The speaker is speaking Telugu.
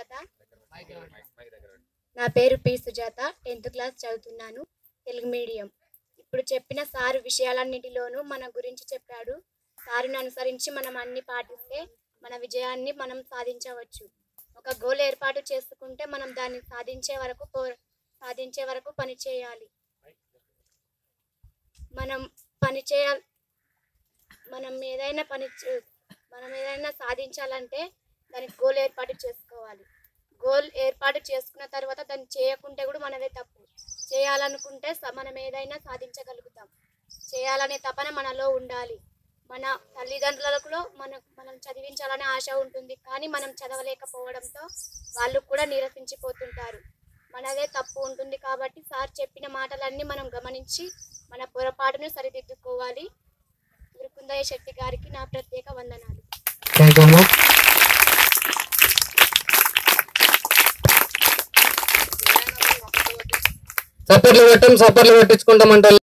సుజాత. నా పేరు పి సుజాత. టెన్త్ క్లాస్ చదువుతున్నాను. తెలుగు మీడియం. ఇప్పుడు చెప్పిన సారు విషయాలన్నిటిలోనూ మన గురించి చెప్పాడు. సారుని అనుసరించి మనం అన్ని పాటిస్తే మన విజయాన్ని మనం సాధించవచ్చు. ఒక గోల్ ఏర్పాటు చేసుకుంటే మనం దాన్ని సాధించే వరకు సాధించే వరకు పని చేయాలి. మనం పని చేయాలి మనం ఏదైనా పని చే- మనం ఏదైనా సాధించాలంటే దానికి గోల్ ఏర్పాటు చేసుకోవాలి గోల్ ఏర్పాటు చేసుకున్న తర్వాత దాన్ని చేయకుంటే కూడా మనదే తప్పు. చేయాలనుకుంటే మనం ఏదైనా సాధించగలుగుతాం. చేయాలనే తపన మనలో ఉండాలి. మన తల్లిదండ్రులకు మన మనం చదివించాలనే ఆశ ఉంటుంది. కానీ మనం చదవలేకపోవడంతో వాళ్ళు కూడా నిరసించిపోతుంటారు. మనదే తప్పు ఉంటుంది కాబట్టి సార్ చెప్పిన మాటలన్నీ మనం గమనించి మన పొరపాటును సరిదిద్దుకోవాలి. గురుకుందయ్య శెట్టి గారికి నా ప్రత్యేక వందనాలు. థ్యాంక్ యూ అమ్మా సపర్లు పెట్టాం